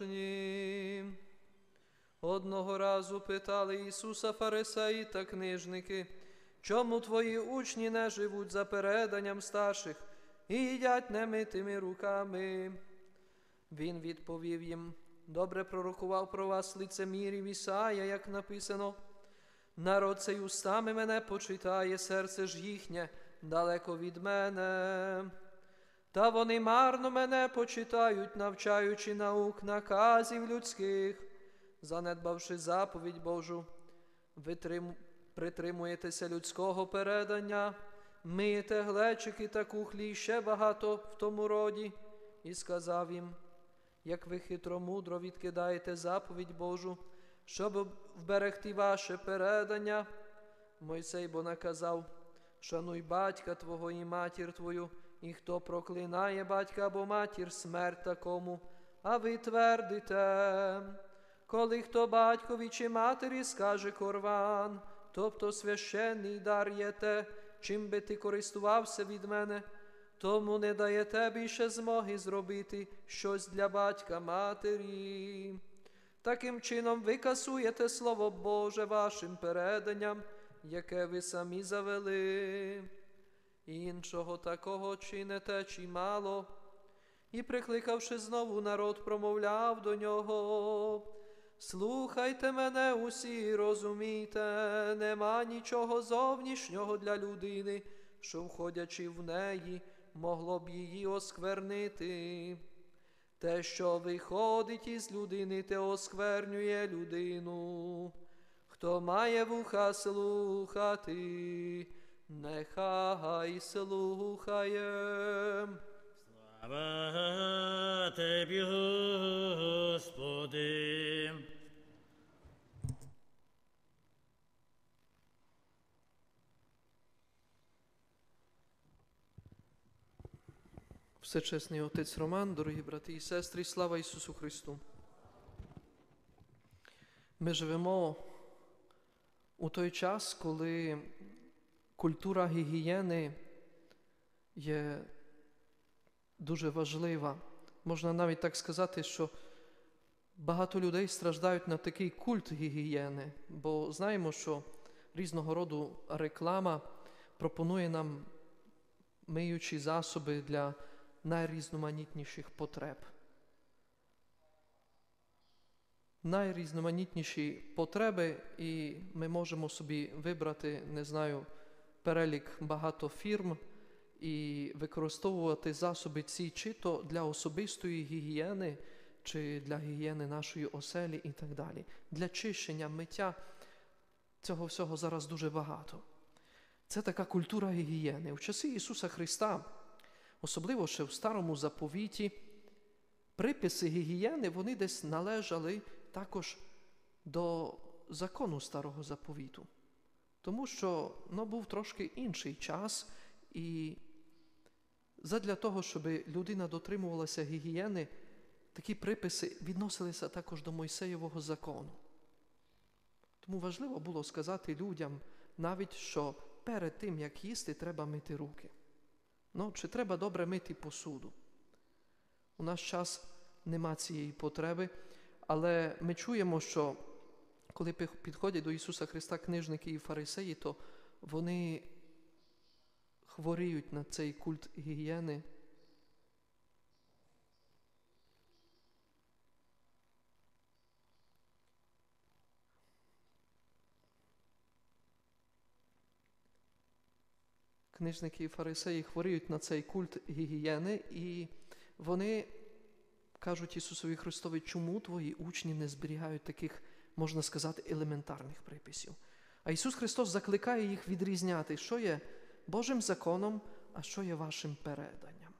непорочні. Одного разу питали Ісуса фарисеї та книжники, чому твої учні не живуть за переданням старших і їдять немитими руками? Він відповів їм, добре пророкував про вас лицемірів Ісая, як написано. Народ цей устами мене почитає, серце ж їхнє далеко від мене. Та вони марно мене почитають, навчаючи наук наказів людських, занедбавши заповідь Божу, ви трим- притримуєтеся людського передання, миєте глечики та кухлі ще багато в тому роді, і сказав їм, як ви хитромудро відкидаєте заповідь Божу, щоб вберегти ваше передання. Мойсей бо наказав, шануй батька твого і матір твою, і хто проклинає батька або матір, смерть такому, а ви твердите, коли хто батькові чи матері скаже корван, тобто священний дар є те, чим би ти користувався від мене, тому не даєте більше змоги зробити щось для батька матері. Таким чином ви касуєте Слово Боже вашим переданням, яке ви самі завели. Іншого такого чините чимало. І, прикликавши знову народ, промовляв до нього. Слухайте мене усі, розумійте, нема нічого зовнішнього для людини, що, входячи в неї, могло б її осквернити. Те, що виходить із людини, те осквернює людину. Хто має вуха слухати, нехай слухає. Слава Тебі, Господи. Всечесний Отець Роман, дорогі брати і сестри, слава Ісусу Христу. Ми живемо у той час, коли культура гігієни є дуже важлива. Можна навіть так сказати, що багато людей страждають на такий культ гігієни, бо знаємо, що різного роду реклама пропонує нам миючі засоби для найрізноманітніших потреб. Найрізноманітніші потреби, і ми можемо собі вибрати, не знаю, перелік багато фірм і використовувати засоби ці чи то для особистої гігієни, чи для гігієни нашої оселі і так далі. Для чищення, миття цього всього зараз дуже багато. Це така культура гігієни. У часи Ісуса Христа, особливо ще в старому заповіті, приписи гігієни вони десь належали також до закону старого заповіту. Тому що ну, був трошки інший час, і задля того, щоб людина дотримувалася гігієни, такі приписи відносилися також до Мойсеєвого закону. Тому важливо було сказати людям навіть, що перед тим, як їсти, треба мити руки. Ну, чи треба добре мити посуду? У наш час нема цієї потреби, але ми чуємо, що коли підходять до Ісуса Христа книжники і фарисеї, то вони хворіють на цей культ гігієни. Книжники і фарисеї хворіють на цей культ гігієни, і вони кажуть Ісусові Христові, чому твої учні не зберігають таких, можна сказати, елементарних приписів. А Ісус Христос закликає їх відрізняти, що є Божим законом, а що є вашим переданням.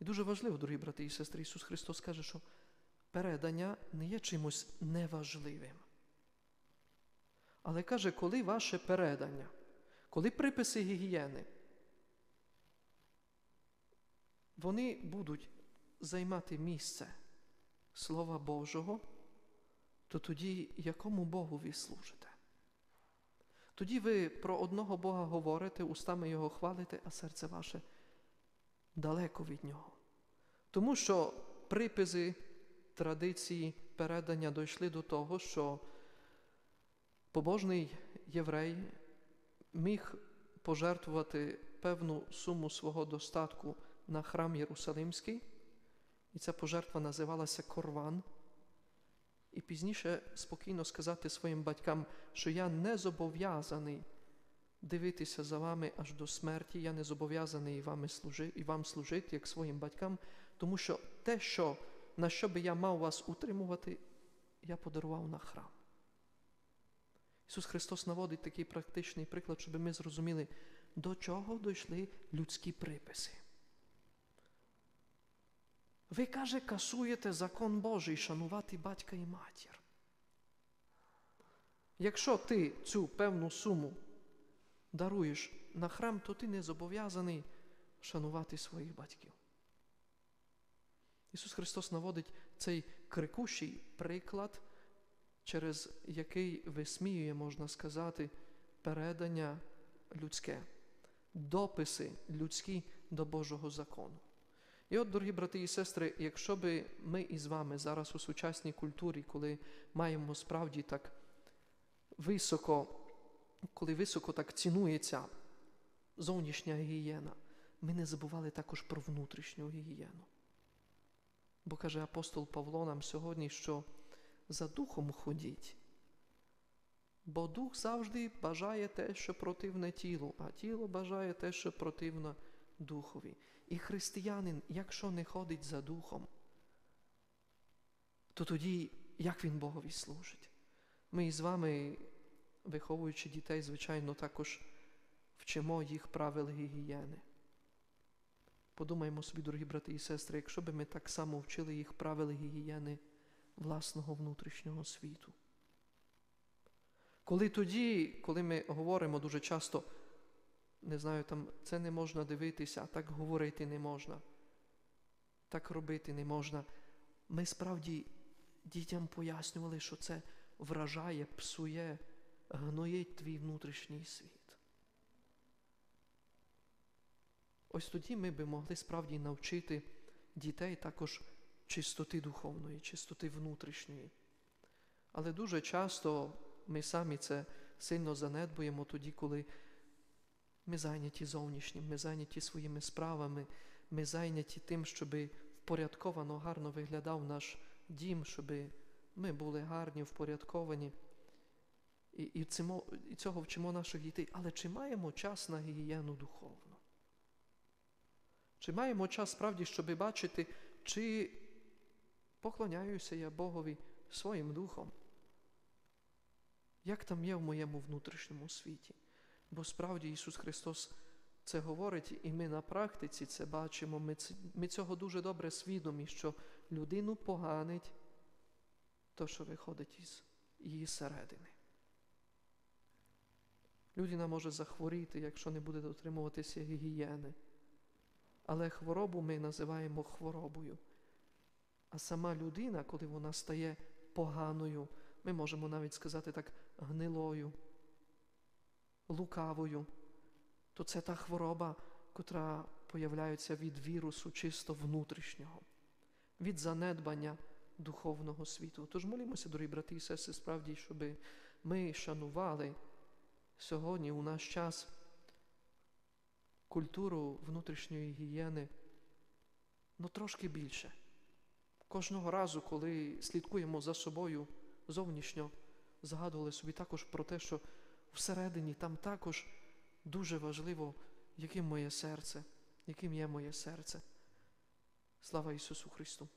І дуже важливо, дорогі брати і сестри, Ісус Христос каже, що передання не є чимось неважливим. Але каже, коли ваше передання, коли приписи гігієни, вони будуть займати місце Слова Божого, то тоді якому Богу ви служите? Тоді ви про одного Бога говорите, устами Його хвалите, а серце ваше далеко від Нього. Тому що приписи, традиції передання дійшли до того, що побожний єврей міг пожертвувати певну суму свого достатку на храм Єрусалимський, і ця пожертва називалася Корван. І пізніше спокійно сказати своїм батькам, що я не зобов'язаний дивитися за вами аж до смерті, я не зобов'язаний вами служи, і вам служити, як своїм батькам, тому що те, що, на що би я мав вас утримувати, я подарував на храм. Ісус Христос наводить такий практичний приклад, щоб ми зрозуміли, до чого дійшли людські приписи. Ви, каже, касуєте закон Божий шанувати батька і матір. Якщо ти цю певну суму даруєш на храм, то ти не зобов'язаний шанувати своїх батьків. Ісус Христос наводить цей крикущий приклад, через який висміює, можна сказати, передання людське, дописи людські до Божого закону. І от, дорогі брати і сестри, якщо би ми із вами зараз у сучасній культурі, коли маємо справді так високо, коли високо так цінується зовнішня гігієна, ми не забували також про внутрішню гігієну. Бо каже апостол Павло нам сьогодні, що за духом ходіть, бо дух завжди бажає те, що противне тілу, а тіло бажає те, що противне духові. І християнин, якщо не ходить за духом, то тоді як він Богові служить? Ми із вами, виховуючи дітей, звичайно, також вчимо їх правил гігієни. Подумаємо собі, дорогі брати і сестри, якщо би ми так само вчили їх правил гігієни власного внутрішнього світу. Коли тоді, коли ми говоримо дуже часто, не знаю, там це не можна дивитися, так говорити не можна, так робити не можна. Ми справді дітям пояснювали, що це вражає, псує, гноїть твій внутрішній світ. Ось тоді ми би могли справді навчити дітей також чистоти духовної, чистоти внутрішньої. Але дуже часто ми самі це сильно занедбуємо тоді, коли ми зайняті зовнішнім, ми зайняті своїми справами, ми зайняті тим, щоб впорядковано гарно виглядав наш дім, щоб ми були гарні, впорядковані. І і, цимо, і цього вчимо наших дітей. Але чи маємо час на гігієну духовну? Чи маємо час справді, щоб бачити, чи поклоняюся я Богові своїм духом? Як там є в моєму внутрішньому світі? Бо справді Ісус Христос це говорить, і ми на практиці це бачимо. Ми, цього дуже добре свідомі, що людину поганить то, що виходить із її середини. Людина може захворіти, якщо не буде дотримуватися гігієни. Але хворобу ми називаємо хворобою. А сама людина, коли вона стає поганою, ми можемо навіть сказати так, гнилою, лукавою, то це та хвороба, котра появляється від вірусу чисто внутрішнього, від занедбання духовного світу. Тож молімося, дорогі брати і сестри, справді, щоб ми шанували сьогодні у наш час культуру внутрішньої гігієни, ну трошки більше. Кожного разу, коли слідкуємо за собою зовнішньо, згадували собі також про те, що всередині там також дуже важливо, яким моє серце, яким є моє серце. Слава Ісусу Христу!